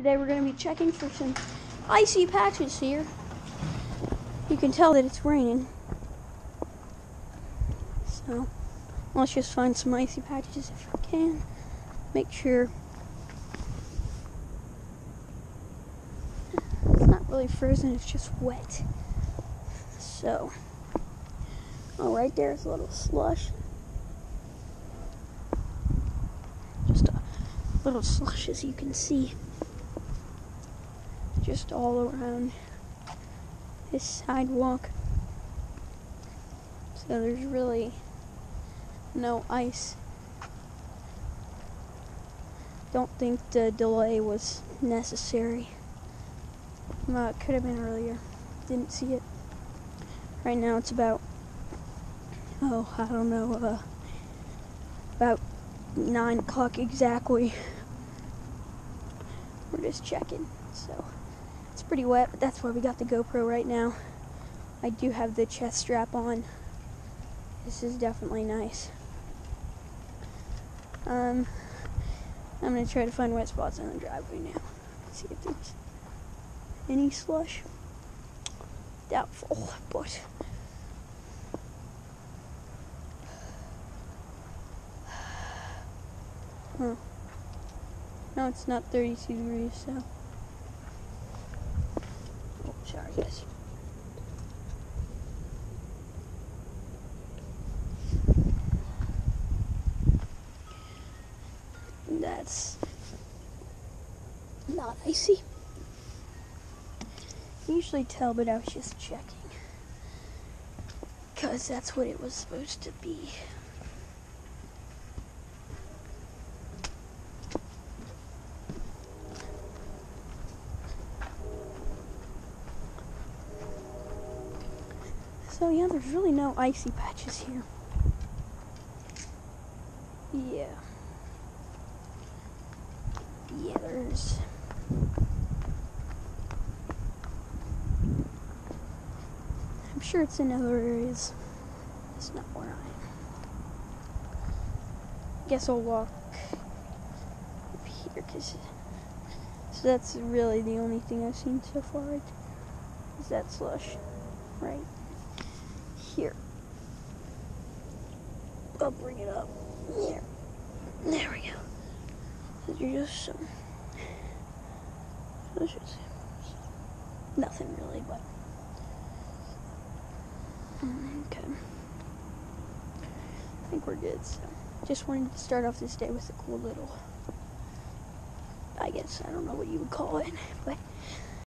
Today we're going to be checking for some icy patches here. You can tell that it's raining. So, let's just find some icy patches if we can. Make sure it's not really frozen, it's just wet. So, oh, right there's a little slush. Just a little slush as you can see just all around this sidewalk. So there's really no ice. Don't think the delay was necessary. Uh, it could have been earlier. Didn't see it. Right now it's about, oh, I don't know, uh, about 9 o'clock exactly. We're just checking, so. It's pretty wet, but that's why we got the GoPro right now. I do have the chest strap on. This is definitely nice. Um, I'm gonna try to find wet spots on the driveway now. See if there's any slush. Doubtful, but huh. No, it's not 32 degrees, so. That's not icy. usually tell, but I was just checking. Because that's what it was supposed to be. So yeah, there's really no icy patches here. Yeah. Yeah, there's... I'm sure it's in other areas. It's not where I am. Guess I'll walk up here, because... So that's really the only thing I've seen so far. Is that slush, right? Here. I'll bring it up. Here. There we go. You're just nothing really, but. Okay. I think we're good, so. Just wanted to start off this day with a cool little. I guess, I don't know what you would call it, but